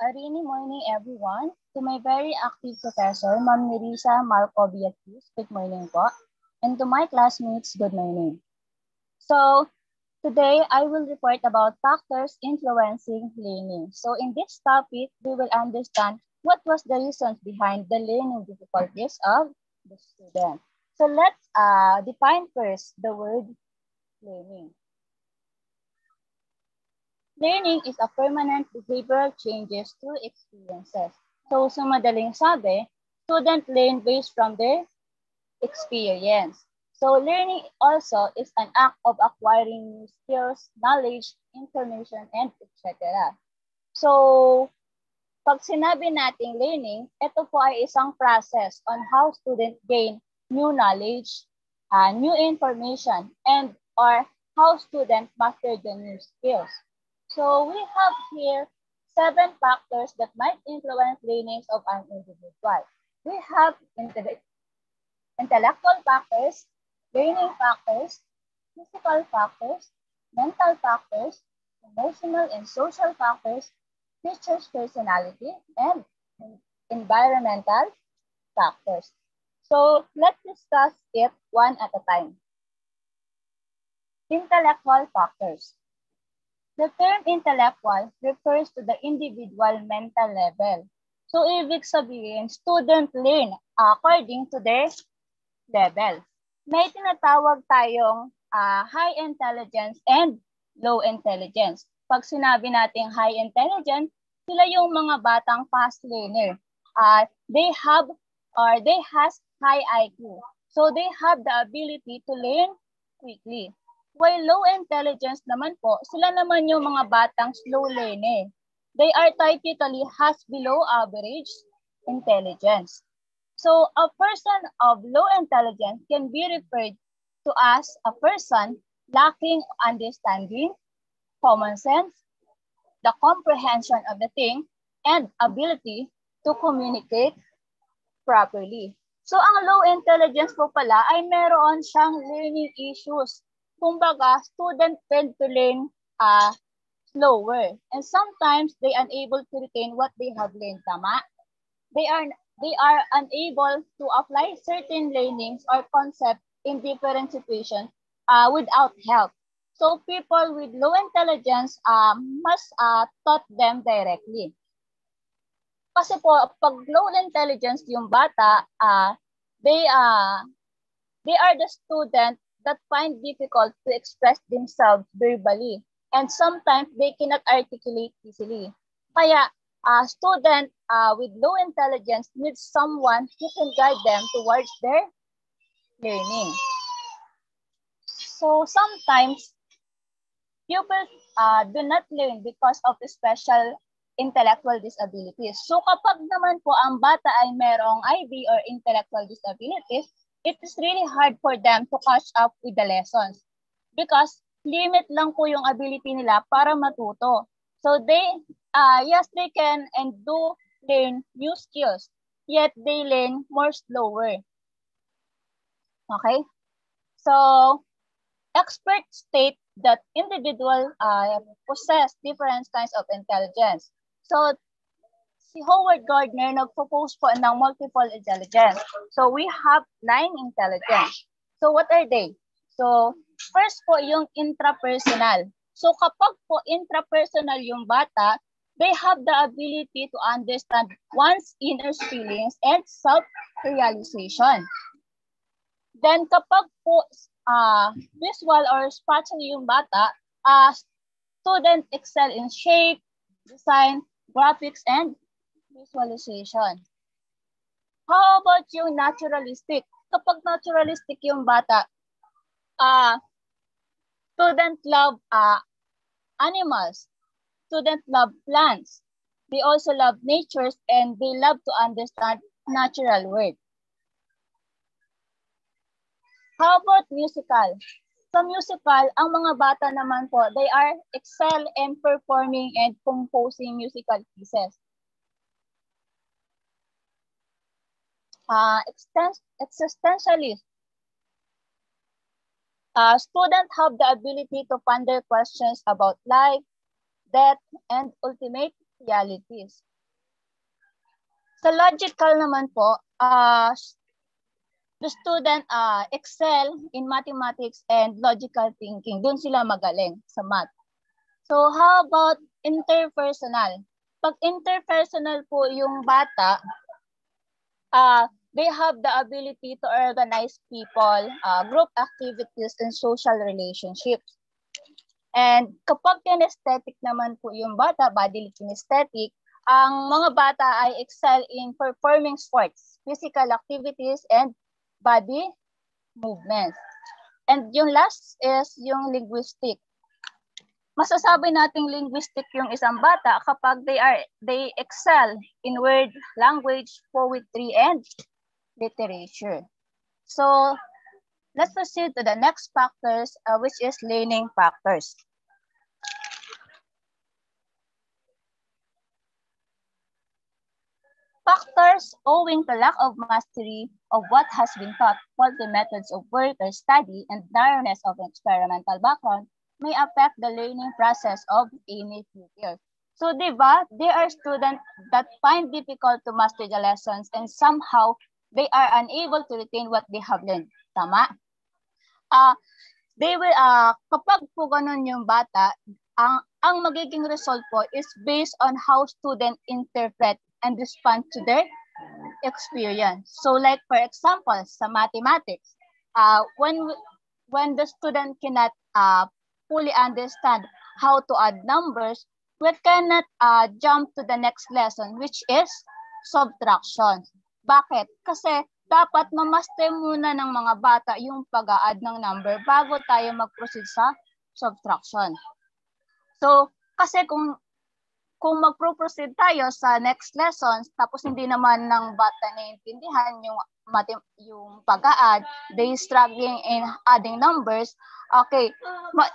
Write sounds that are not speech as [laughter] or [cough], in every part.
A rainy morning, everyone. To my very active professor, Ma'am Nerissa Marco Beatriz, good morning po. And to my classmates, good morning. So, today I will report about factors influencing learning. So, in this topic, we will understand what was the reasons behind the learning difficulties of the student. So, let's uh, define first the word learning. Learning is a permanent behavioral changes through experiences. So sa madaling sabi, student learn based from their experience. So learning also is an act of acquiring new skills, knowledge, information, and etc. So pag sinabi nating learning, ito po ay isang process on how student gain new knowledge, uh, new information, and or how student master the new skills. So we have here seven factors that might influence learnings of an individual. We have intellectual factors, learning factors, physical factors, mental factors, emotional and social factors, teacher's personality, and environmental factors. So let's discuss it one at a time. Intellectual factors. The term intellectual refers to the individual mental level. So, ibig sabihin, student learn according to their level. May tinatawag tayong uh, high intelligence and low intelligence. Pag sinabi natin high intelligence, sila yung mga batang fast learner. Uh, they have or they has high IQ. So they have the ability to learn quickly. While low intelligence naman po, sila naman yung mga batang slow learner. They are typically has below average intelligence. So a person of low intelligence can be referred to as a person lacking understanding, common sense, the comprehension of the thing, and ability to communicate properly. So ang low intelligence po pala ay meron siyang learning issues kumbaga, students tend to learn uh, slower. And sometimes they unable to retain what they have learned, tama? They are they are unable to apply certain learnings or concepts in different situations uh, without help. So people with low intelligence um, must uh, taught them directly. Kasi po, pag low intelligence yung bata, uh, they, uh, they are the student that find difficult to express themselves verbally and sometimes they cannot articulate easily. Kaya a student uh, with low intelligence needs someone who can guide them towards their learning. So sometimes pupils uh, do not learn because of special intellectual disabilities. So kapag naman po ang bata ay merong IB or intellectual disabilities, it is really hard for them to catch up with the lessons because limit lang po yung ability nila para matuto. So they, uh, yes, they can and do learn new skills, yet they learn more slower. Okay? So, experts state that individual uh, possess different kinds of intelligence. So, si Howard Gardner nagpropose po ng multiple intelligence. So we have nine intelligence. So what are they? So first po yung intrapersonal. So kapag po intrapersonal yung bata, they have the ability to understand one's inner feelings and self-realization. Then kapag po uh, visual or spatial yung bata, uh, student excel in shape, design, graphics, and visualization. How about yung naturalistic? Kapag naturalistic yung bata, uh, student love uh, animals, student love plants. They also love natures and they love to understand natural world. How about musical? Sa musical, ang mga bata naman po, they are excel in performing and composing musical pieces. Uh, existentialist. Uh, students have the ability to ponder questions about life, death, and ultimate realities. Sa logical naman po, uh, the student uh, excel in mathematics and logical thinking. Doon sila magaling sa math. So how about interpersonal? Pag interpersonal po yung bata, uh, they have the ability to organize people, uh, group activities, and social relationships. And kapag kinesthetic naman po yung bata, bodily kinesthetic, ang mga bata ay excel in performing sports, physical activities, and body movements. And yung last is yung linguistic. Masasabi nating linguistic yung isang bata kapag they are they excel in word, language, poetry, and literature. So let's proceed to the next factors, uh, which is learning factors. Factors owing to lack of mastery of what has been taught, faulty methods of work or study, and narrowness of experimental background may affect the learning process of any pupil. So, di there are students that find difficult to master the lessons and somehow they are unable to retain what they have learned. Tama? Uh, they will, uh, kapag po ganun yung bata, ang, ang magiging result po is based on how student interpret and respond to their experience. So like for example, sa mathematics, uh, when, when the student cannot uh, fully understand how to add numbers, we cannot uh, jump to the next lesson, which is subtraction. Bakit? Kasi dapat mamaster muna ng mga bata yung pag-add ng number bago tayo mag-proceed sa subtraction. So, kasi kung kung mag-proceed tayo sa next lessons tapos hindi naman ng bata naiintindihan yung matim yung pag-add, they struggling in adding numbers, okay, ma-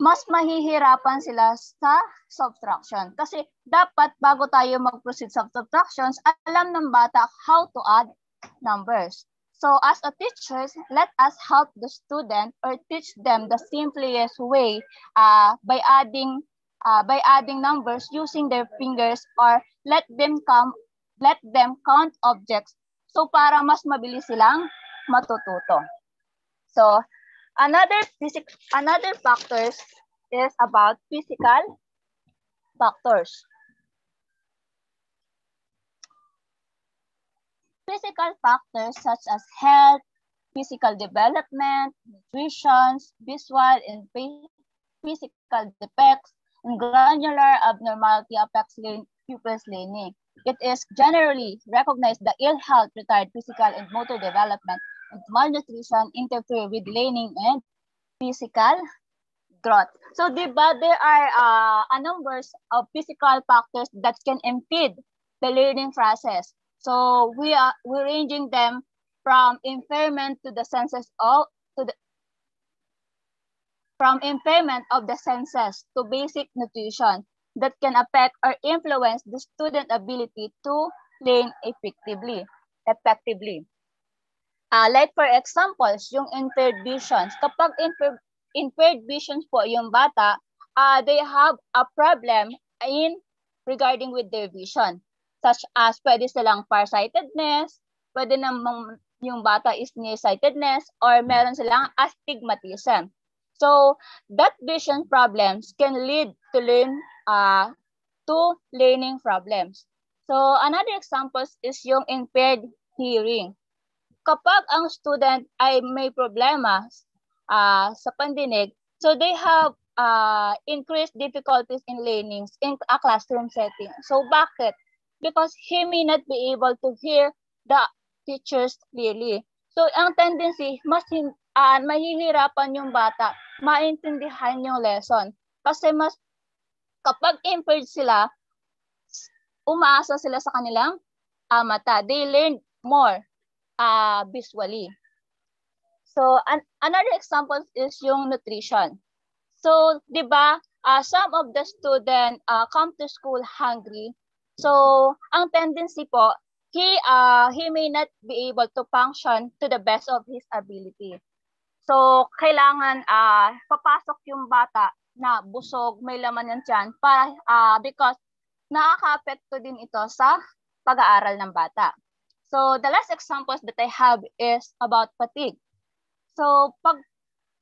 mas mahihirapan sila sa subtraction. Kasi dapat bago tayo mag-proceed sa subtractions, alam ng bata how to add numbers. So as a teachers, let us help the student or teach them the simplest way uh, by adding uh, by adding numbers using their fingers or let them come let them count objects so para mas mabilis silang matututo. So Another physic another factors is about physical factors. Physical factors such as health, physical development, nutrition, visual and physical defects, and granular abnormality affects pupils' learning. It is generally recognized that ill health, retarded physical and motor development, malnutrition interfere with learning and physical growth. So, di ba, there are uh, a numbers of physical factors that can impede the learning process. So, we are we're ranging them from impairment to the senses of to the from impairment of the senses to basic nutrition that can affect or influence the student ability to learn effectively. effectively. Uh, like for examples, yung impaired visions. Kapag impaired, impaired visions po yung bata, uh, they have a problem in regarding with their vision. Such as pwede silang farsightedness, pwede namang yung bata is nearsightedness, or meron silang astigmatism. So that vision problems can lead to learn uh, to learning problems. So another examples is yung impaired hearing kapag ang student ay may problema uh, sa pandinig, so they have uh, increased difficulties in learning in a classroom setting. So bakit? Because he may not be able to hear the teachers clearly. So ang tendency, mas uh, mahihirapan yung bata maintindihan yung lesson. Kasi mas kapag impaired sila, umaasa sila sa kanilang uh, mata. They learn more uh, visually. So, an another example is yung nutrition. So, di ba, uh, some of the student uh, come to school hungry. So, ang tendency po, he, uh, he may not be able to function to the best of his ability. So, kailangan uh, papasok yung bata na busog, may laman yan dyan, para, uh, because nakaka-apekto din ito sa pag-aaral ng bata. So the last examples that I have is about fatigue. So pag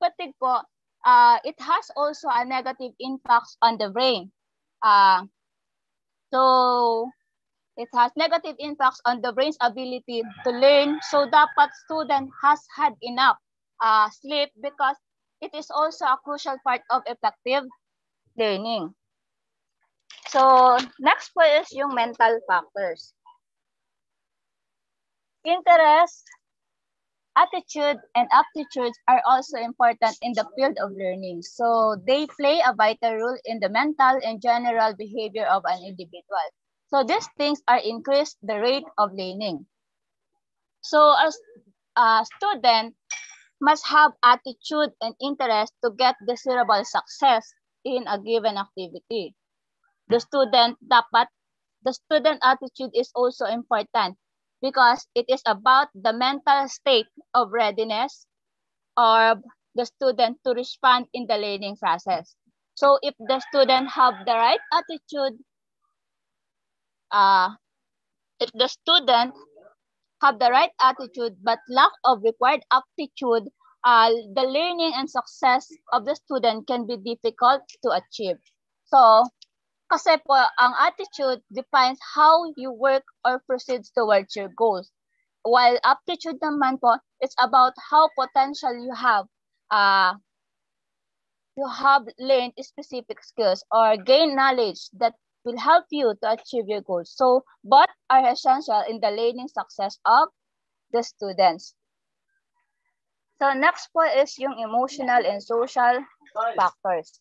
fatigue po, uh, it has also a negative impact on the brain. Uh, so it has negative impacts on the brain's ability to learn. So dapat student has had enough uh, sleep because it is also a crucial part of effective learning. So next po is yung mental factors. Interest, attitude, and aptitudes are also important in the field of learning. So they play a vital role in the mental and general behavior of an individual. So these things are increase the rate of learning. So as a student must have attitude and interest to get desirable success in a given activity. The student dapat the student attitude is also important because it is about the mental state of readiness of the student to respond in the learning process. So if the student have the right attitude, uh, if the student have the right attitude but lack of required aptitude, uh, the learning and success of the student can be difficult to achieve. So Kasi po, ang attitude defines how you work or proceeds towards your goals. While aptitude naman po, it's about how potential you have uh, you have learned specific skills or gain knowledge that will help you to achieve your goals. So both are essential in the learning success of the students. So next po is yung emotional and social factors.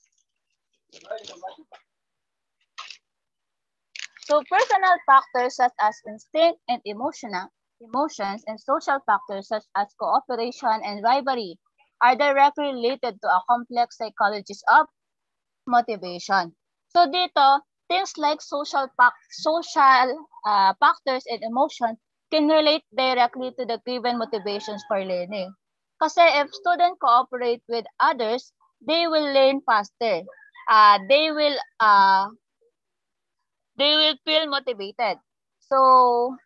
So personal factors such as instinct and emotional emotions and social factors such as cooperation and rivalry are directly related to a complex psychology of motivation. So dito, things like social social uh, factors and emotions can relate directly to the given motivations for learning. Kasi if students cooperate with others, they will learn faster. Uh, they will uh, they will feel motivated. So,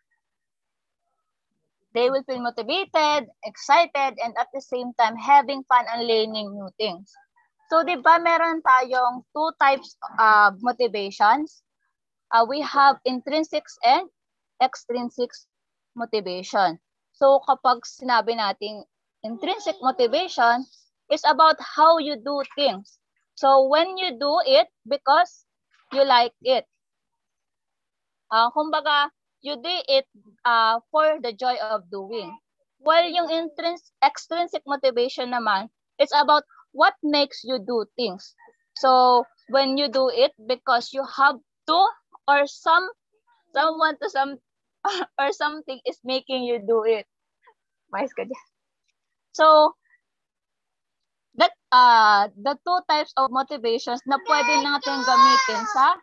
they will feel motivated, excited, and at the same time, having fun and learning new things. So, di ba meron tayong two types of motivations? Uh, we have intrinsic and extrinsic motivation. So, kapag sinabi nating intrinsic motivation is about how you do things. So, when you do it because you like it. Uh, kumbaga, you do it uh, for the joy of doing. While yung intrins extrinsic motivation naman, it's about what makes you do things. So, when you do it because you have to or some someone to some [laughs] or something is making you do it. So, that uh the two types of motivations na pwede natin gamitin sa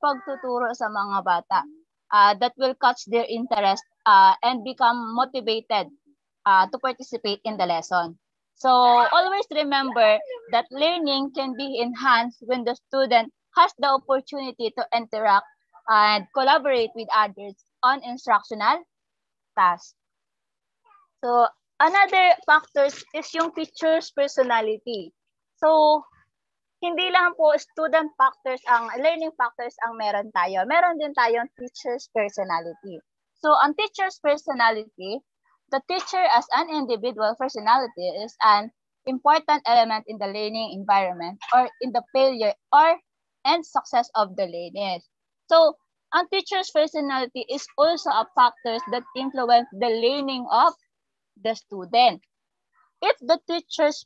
pagtuturo sa mga bata uh, that will catch their interest uh, and become motivated uh, to participate in the lesson. So always remember that learning can be enhanced when the student has the opportunity to interact and collaborate with others on instructional tasks. So another factors is yung teacher's personality. So hindi lang po student factors ang learning factors ang meron tayo. Meron din tayong teacher's personality. So, ang teacher's personality, the teacher as an individual personality is an important element in the learning environment or in the failure or and success of the learners. So, ang teacher's personality is also a factor that influence the learning of the student. If the teacher's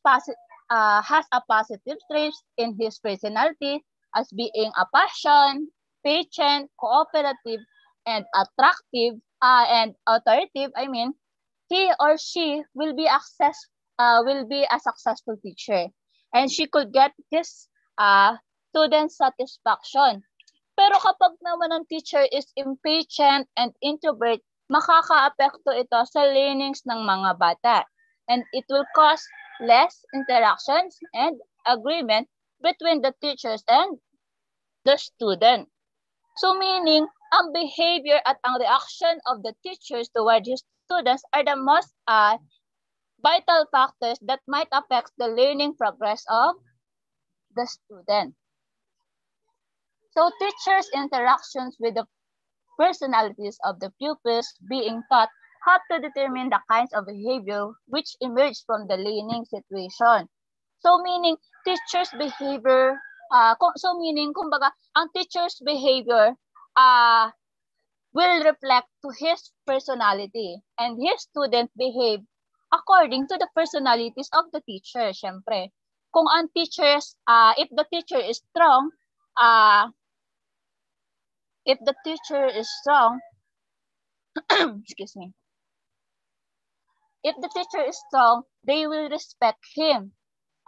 uh, has a positive traits in his personality as being a passion, patient, cooperative, and attractive, uh, and authoritative, I mean, he or she will be access uh, will be a successful teacher. And she could get his uh, student satisfaction. Pero kapag naman ang teacher is impatient and introvert, makaka-apekto ito sa learnings ng mga bata. And it will cause less interactions and agreement between the teachers and the student. So meaning, ang behavior at ang reaction of the teachers towards his students are the most uh, vital factors that might affect the learning progress of the student. So teachers' interactions with the personalities of the pupils being taught help to determine the kinds of behavior which emerge from the learning situation. So meaning, teacher's behavior, uh, so meaning, kumbaga, ang teacher's behavior uh, will reflect to his personality and his student behave according to the personalities of the teacher, syempre. Kung ang teachers, uh, if the teacher is strong, uh, if the teacher is strong, [coughs] excuse me, if the teacher is strong, they will respect him.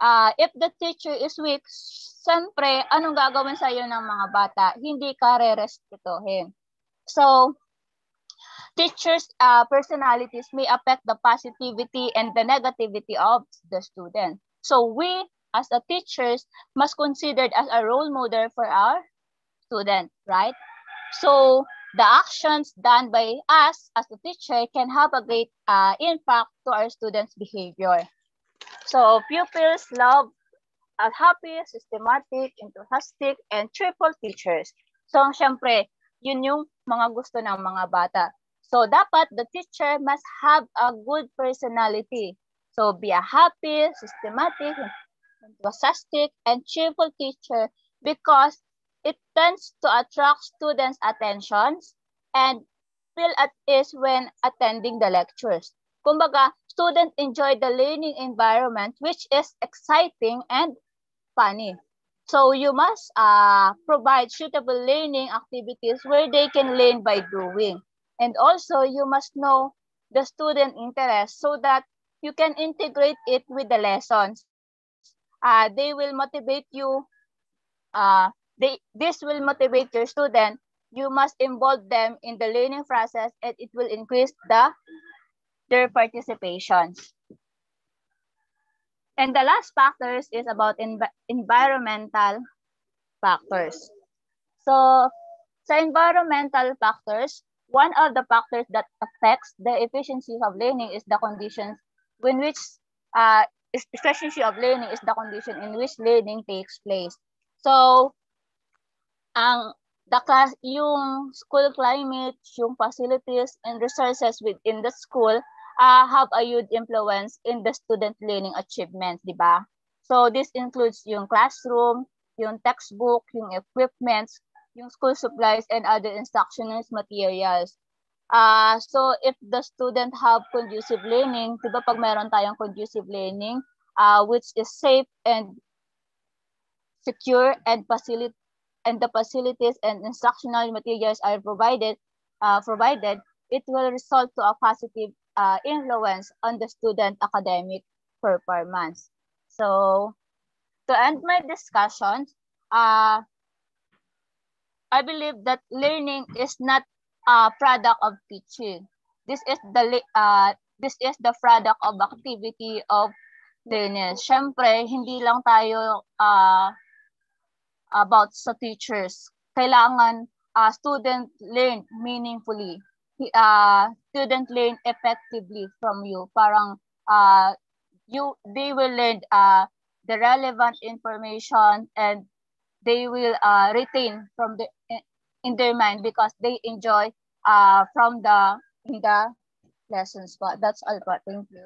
Uh, if the teacher is weak, siyempre, anong gagawin sa iyo ng mga bata? Hindi ka re-respetuhin. So, teachers' uh, personalities may affect the positivity and the negativity of the student. So, we, as a teachers, must consider as a role model for our student, right? So, the actions done by us as a teacher can have a great uh, impact to our students' behavior. So pupils love a happy, systematic, enthusiastic, and cheerful teachers. So syempre, yun yung mga gusto ng mga bata. So dapat the teacher must have a good personality. So be a happy, systematic, enthusiastic, and cheerful teacher because it tends to attract students' attentions and feel at ease when attending the lectures. Kumbaga, students enjoy the learning environment which is exciting and funny. So you must uh, provide suitable learning activities where they can learn by doing. And also, you must know the student interest so that you can integrate it with the lessons. Uh, they will motivate you uh, they, this will motivate your student. You must involve them in the learning process and it will increase the their participations. And the last factors is about env environmental factors. So, sa environmental factors, one of the factors that affects the efficiency of learning is the conditions in which uh, efficiency of learning is the condition in which learning takes place. So, ang the class, yung school climate, yung facilities and resources within the school uh, have a huge influence in the student learning achievements, di ba? So this includes yung classroom, yung textbook, yung equipments, yung school supplies and other instructional materials. Uh, so if the student have conducive learning, di ba pag meron tayong conducive learning, uh, which is safe and secure and facilitate and the facilities and instructional materials are provided, uh, provided, it will result to a positive uh, influence on the student academic performance. So to end my discussion, uh, I believe that learning is not a product of teaching. This is the uh, this is the product of activity of learners. Siyempre, hindi lang tayo uh, about sa teachers. Kailangan uh, student learn meaningfully. Uh, student learn effectively from you. Parang uh, you they will learn uh, the relevant information and they will uh, retain from the in their mind because they enjoy uh, from the in the lessons. But that's all. But thank you.